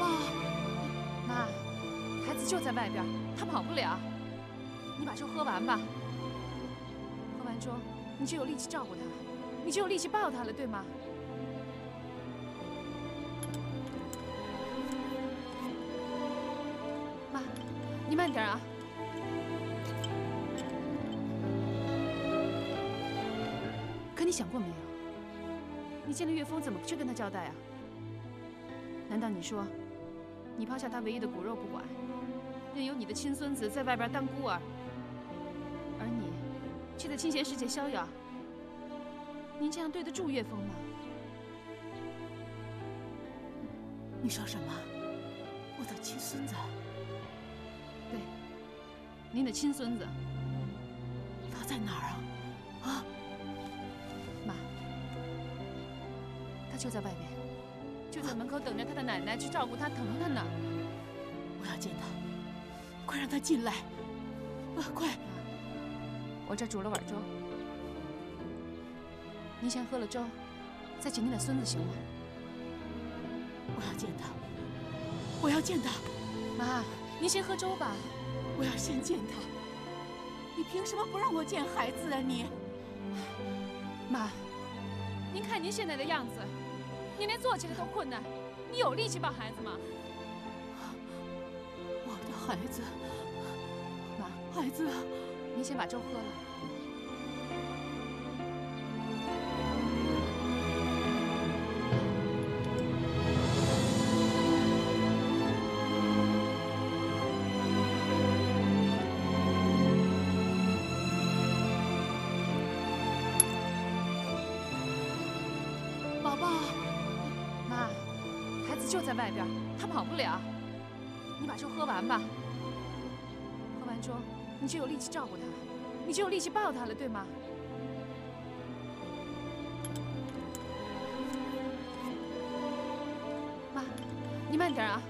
宝，妈，孩子就在外边，他跑不了。你把粥喝完吧，喝完粥你就有力气照顾他，你就有力气抱他了，对吗？妈，你慢点啊。可你想过没有？你见了岳峰怎么去跟他交代啊？难道你说，你抛下他唯一的骨肉不管，任由你的亲孙子在外边当孤儿，而你却在清闲世界逍遥？您这样对得住岳峰吗？你说什么？我的亲孙子？对，您的亲孙子。他在哪儿啊？啊？妈，他就在外面。就在门口等着他的奶奶去照顾他、疼他呢。我要见他，快让他进来！啊，快！我这煮了碗粥，您先喝了粥，再请您的孙子行吗？我要见他，我要见他！妈，您先喝粥吧。我要先见他。你凭什么不让我见孩子啊你？妈，您看您现在的样子。你连坐起来都困难，你有力气抱孩子吗？我的孩子，妈，孩子，您先把粥喝了。就在外边，他跑不了。你把粥喝完吧。喝完粥，你就有力气照顾他，你就有力气抱他了，对吗？妈，你慢点啊。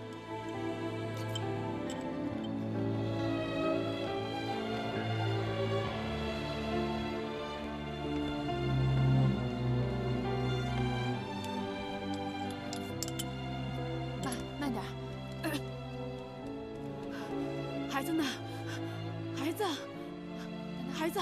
孩子呢？孩子孩子。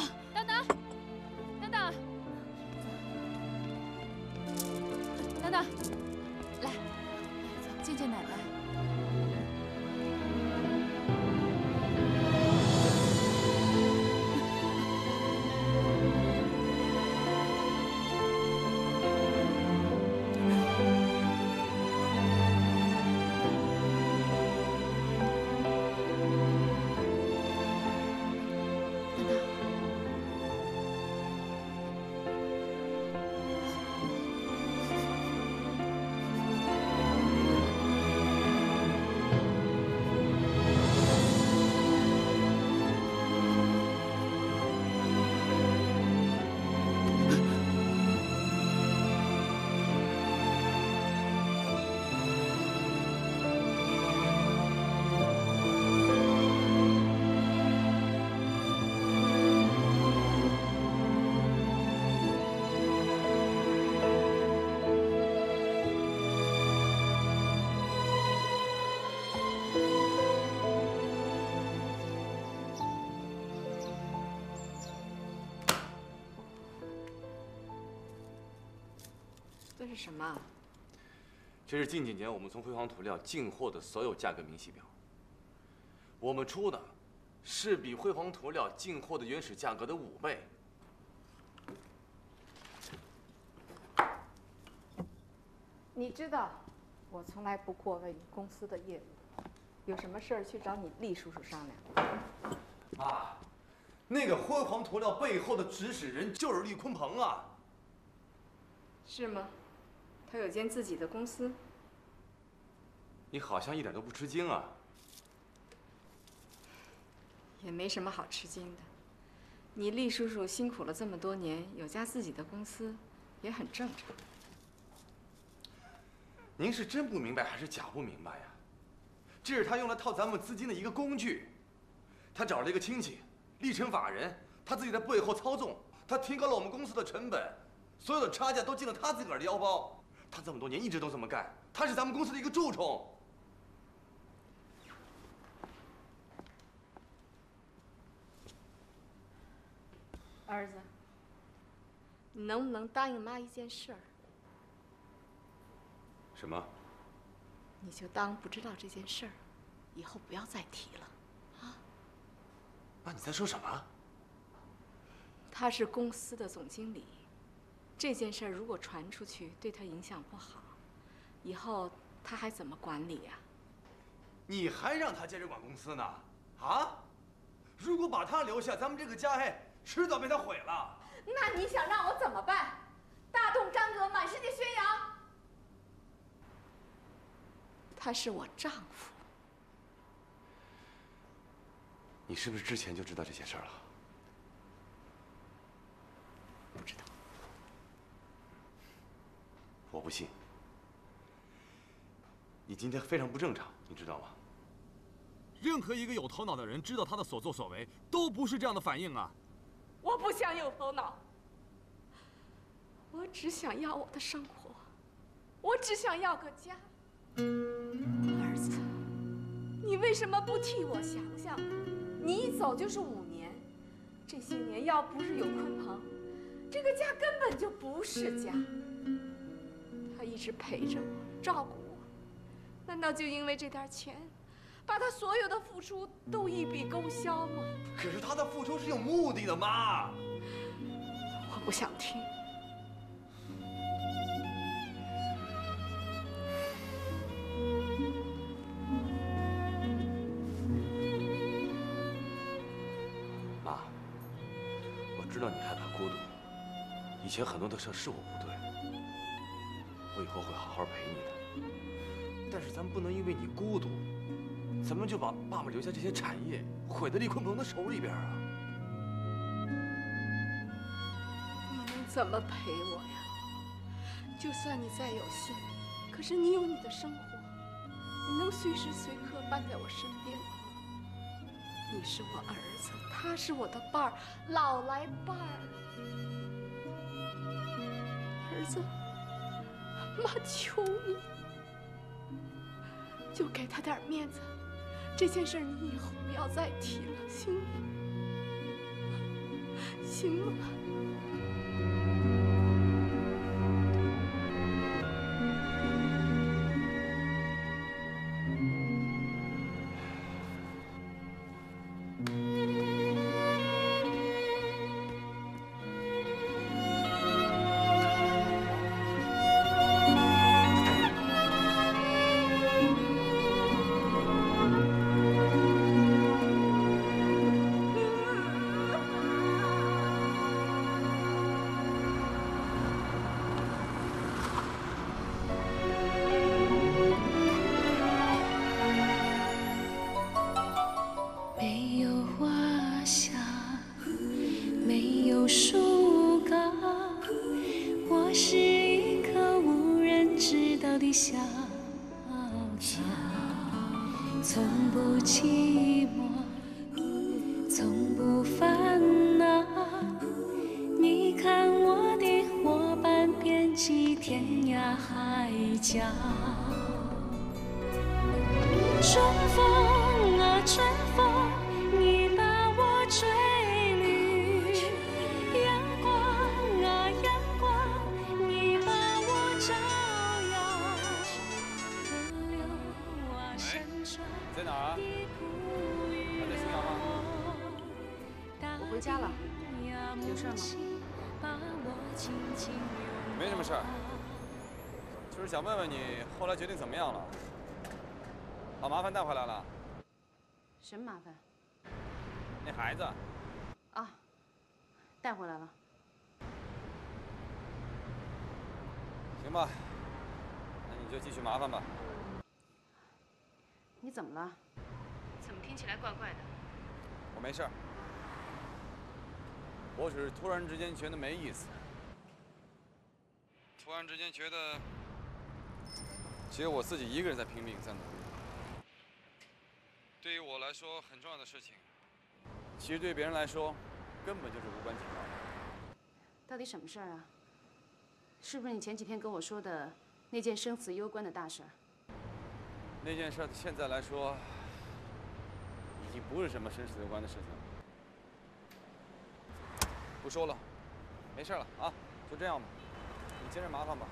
是什么？这是近几年我们从辉煌涂料进货的所有价格明细表。我们出的，是比辉煌涂料进货的原始价格的五倍。你知道，我从来不过问你公司的业务，有什么事儿去找你厉叔叔商量。妈，那个辉煌涂料背后的指使人就是厉鲲鹏啊。是吗？他有间自己的公司，你好像一点都不吃惊啊。也没什么好吃惊的，你厉叔叔辛苦了这么多年，有家自己的公司，也很正常。您是真不明白还是假不明白呀？这是他用来套咱们资金的一个工具，他找了一个亲戚，立成法人，他自己在背后操纵，他提高了我们公司的成本，所有的差价都进了他自个儿的腰包。他这么多年一直都这么干他是咱们公司的一个蛀虫。儿子你能不能答应妈一件事儿？什么？你就当不知道这件事儿以后不要再提了。啊？妈你在说什么？他是公司的总经理。这件事儿如果传出去，对他影响不好，以后他还怎么管理呀、你还让他接着管公司呢？啊？如果把他留下，咱们这个家哎，迟早被他毁了。那你想让我怎么办？大动干戈，满世界宣扬？他是我丈夫，你是不是之前就知道这些事儿了？不知道。我不信。你今天非常不正常，你知道吗？任何一个有头脑的人知道他的所作所为，都不是这样的反应啊！我不想有头脑，我只想要我的生活，我只想要个家。儿子，你为什么不替我想想？你一走就是五年，这些年要不是有鲲鹏，这个家根本就不是家。他一直陪着我，照顾我，难道就因为这点钱，把他所有的付出都一笔勾销吗？可是他的付出是有目的的，妈。我不想听。妈，我知道你害怕孤独，以前很多的事是我不对，后会好好陪你的。但是咱们不能因为你孤独，咱们就把爸爸留下这些产业毁在厉坤鹏的手里边啊！你能怎么陪我呀？就算你再有心，可是你有你的生活，你能随时随刻伴在我身边吗？你是我儿子，他是我的伴儿，老来伴儿。儿子，妈求你，就给他点面子，这件事你以后不要再提了，行吗？行吗？角。春风啊，春风，你把我吹绿；阳光啊，阳光，你把我照耀。河流啊，山川在哪儿啊？的哺育还在新阳吗？我回家了有事吗把我紧紧拥没什么事儿，就是想问问你，后来决定怎么样了？把麻烦带回来了？什么麻烦那孩子，啊？带回来了。行吧，那你就继续麻烦吧。你怎么了？怎么听起来怪怪的？我没事儿，我只是突然之间觉得没意思，突然之间觉得只有我自己一个人在拼命在努力。对于我来说很重要的事情，其实对别人来说根本就是无关紧要的。到底什么事儿啊？是不是你前几天跟我说的那件生死攸关的大事儿？那件事儿现在来说，已经不是什么生死攸关的事情了。不不说了，没事了啊，就这样吧，你接着麻烦吧。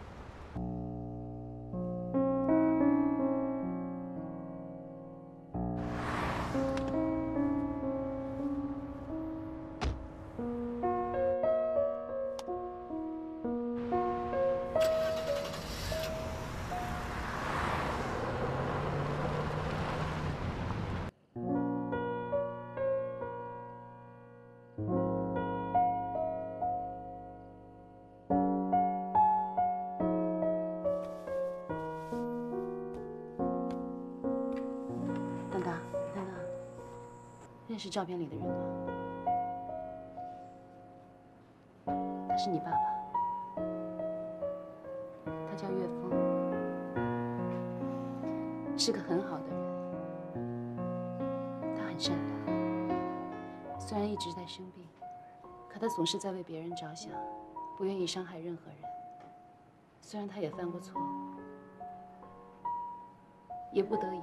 认识照片里的人吗？他是你爸爸，他叫岳峰，是个很好的人，他很善良，虽然一直在生病，可他总是在为别人着想，不愿意伤害任何人。虽然他也犯过错，也不得已。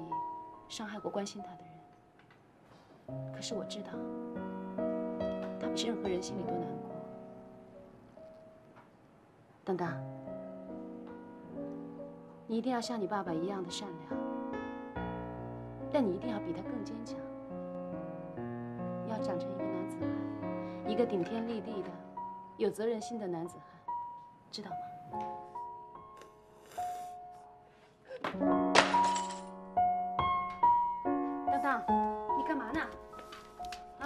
伤害过关心他的，可是我知道，他比任何人心里都难过。当当，你一定要像你爸爸一样的善良，但你一定要比他更坚强。要长成一个男子汉，一个顶天立地的、有责任心的男子汉，知道吗？干嘛呢？啊？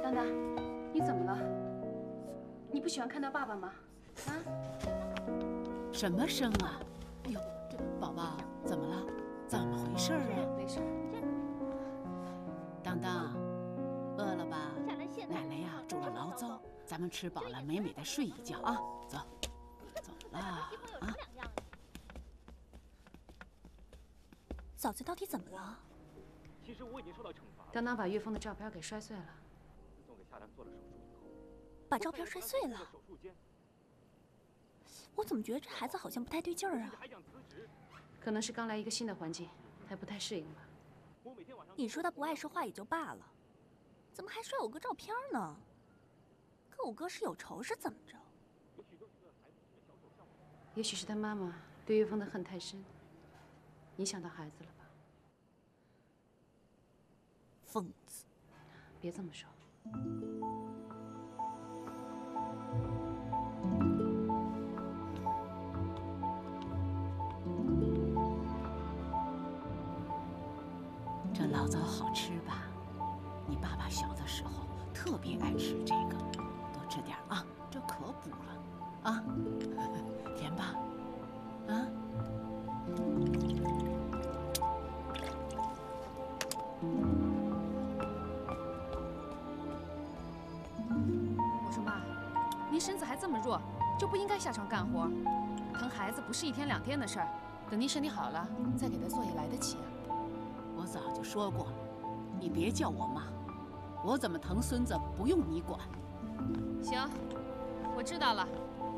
当当，你怎么了？你不喜欢看到爸爸吗？啊？什么声啊？哎呦，这宝宝怎么了？怎么回事啊？没事。当当，饿了吧？奶奶呀煮了醪糟，咱们吃饱了美美的睡一觉啊！走，走了啊！嫂子到底怎么了？其实我已经受到惩罚了。当当把岳峰的照片给摔碎了，自从给夏兰做了手术以后，把照片摔碎了。我怎么觉得这孩子好像不太对劲儿啊？可能是刚来一个新的环境，还不太适应吧。你说他不爱说话也就罢了，怎么还摔我哥照片呢？跟我哥是有仇是怎么着？也许是他妈妈对岳峰的恨太深，影响到孩子了吧？疯子！别这么说。这醪糟好吃吧？你爸爸小的时候特别爱吃这个，多吃点啊，这可补了啊，甜吧？啊？您身子还这么弱，就不应该下床干活。疼孩子不是一天两天的事儿，等您身体好了再给他做也来得及啊。我早就说过，你别叫我妈，我怎么疼孙子不用你管。行，我知道了，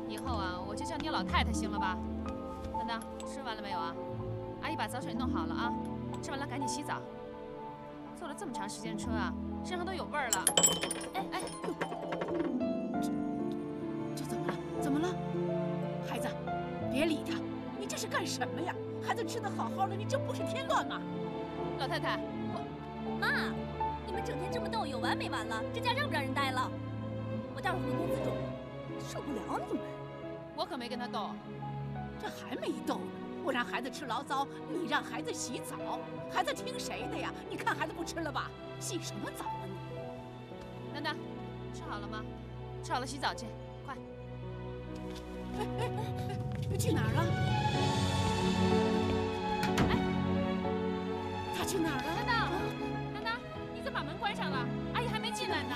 以后啊我就叫你老太太，行了吧？等等，吃完了没有啊？阿姨把早水弄好了啊，吃完了赶紧洗澡。坐了这么长时间车啊，身上都有味儿了。哎哎，是干什么呀？孩子吃的好好的，你这不是添乱吗？老太太，我妈，你们整天这么斗，有完没完了？这家让不让人待了？我待会儿回公司住，受不了你们。我可没跟他斗。这还没斗呢，我让孩子吃醪糟，你让孩子洗澡，孩子听谁的呀？你看孩子不吃了吧？洗什么澡啊你？等等，吃好了吗？吃好了洗澡去，快！去哪儿了？哎，他去哪儿了？等等，等等，你怎么把门关上了？阿姨还没进来呢。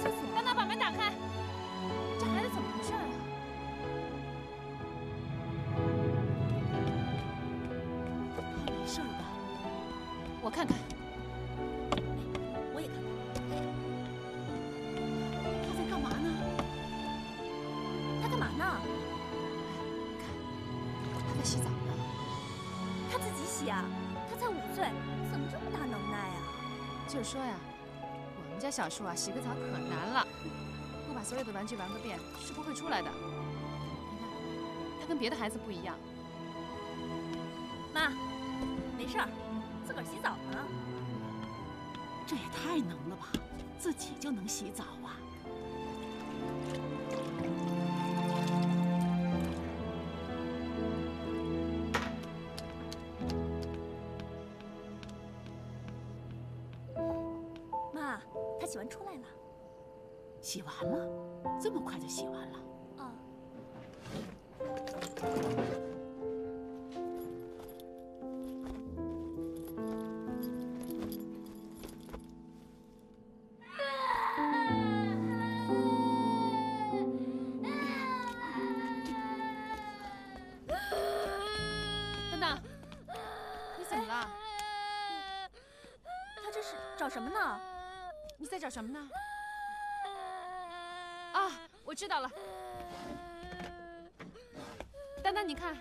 厕所。等等，把门打开。这孩子怎么回事啊？他没事吧？我看看说呀，我们家小树啊，洗个澡可难了，不把所有的玩具玩个遍是不会出来的。你看，他跟别的孩子不一样。妈，没事儿，自个儿洗澡呢。这也太能了吧，自己就能洗澡啊！洗完了，这么快就洗完了？啊。等等，你怎么了？他这是找什么呢？你在找什么呢？啊，我知道了。丹丹，你看，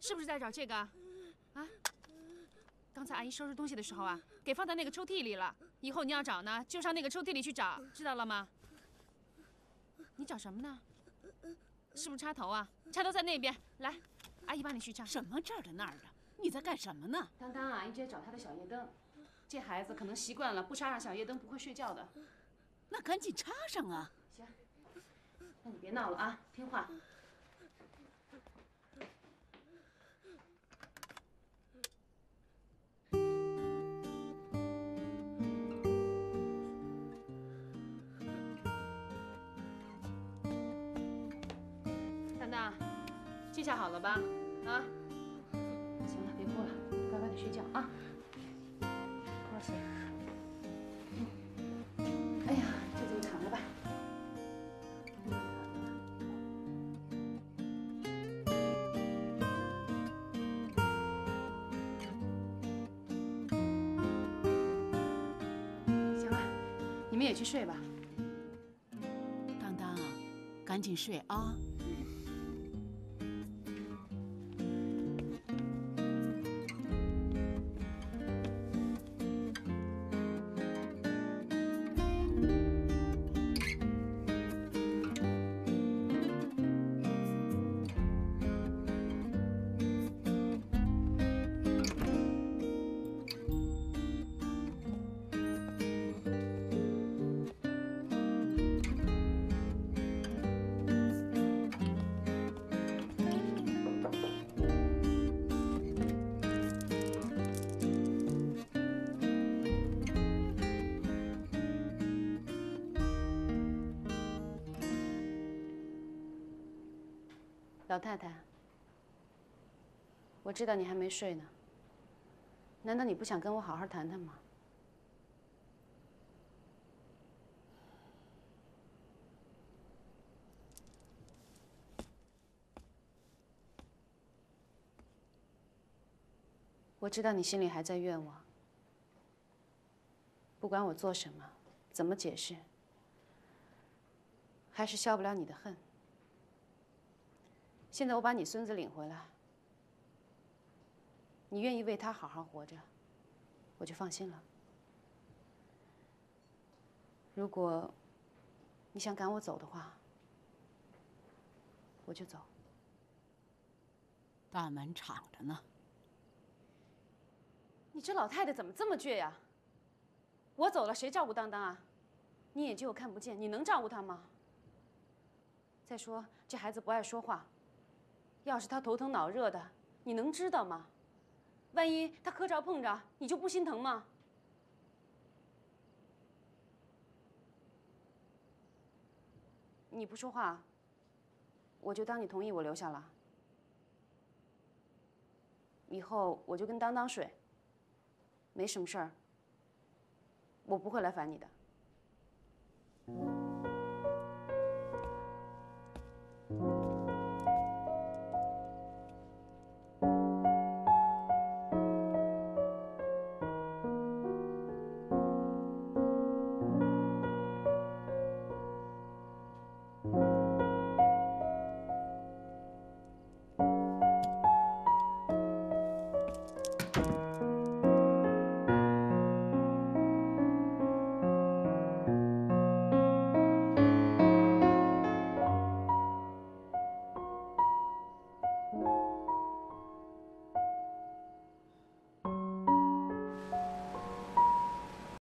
是不是在找这个？啊？刚才阿姨收拾东西的时候啊，给放在那个抽屉里了。以后你要找呢，就上那个抽屉里去找，知道了吗？你找什么呢？是不是插头啊？插头在那边，来，阿姨帮你去插。什么这儿的那儿的？你在干什么呢？丹丹啊，一直在找他的小夜灯。这孩子可能习惯了，不插上小夜灯不会睡觉的。那赶紧插上啊！那你别闹了啊，听话。丹丹，记下好了吧？啊，行了，别哭了，乖乖的睡觉啊。多谢。哎你也去睡吧。当当，赶紧睡啊！老太太，我知道你还没睡呢。难道你不想跟我好好谈谈吗？我知道你心里还在怨我，不管我做什么，怎么解释，还是消不了你的恨。现在我把你孙子领回来，你愿意为他好好活着，我就放心了。如果你想赶我走的话，我就走。大门敞着呢。你这老太太怎么这么倔呀？我走了，谁照顾当当啊？你眼睛又看不见，你能照顾他吗？再说这孩子不爱说话，要是他头疼脑热的，你能知道吗？万一他磕着碰着，你就不心疼吗？你不说话，我就当你同意我留下了。以后我就跟当当睡。没什么事儿，我不会来烦你的。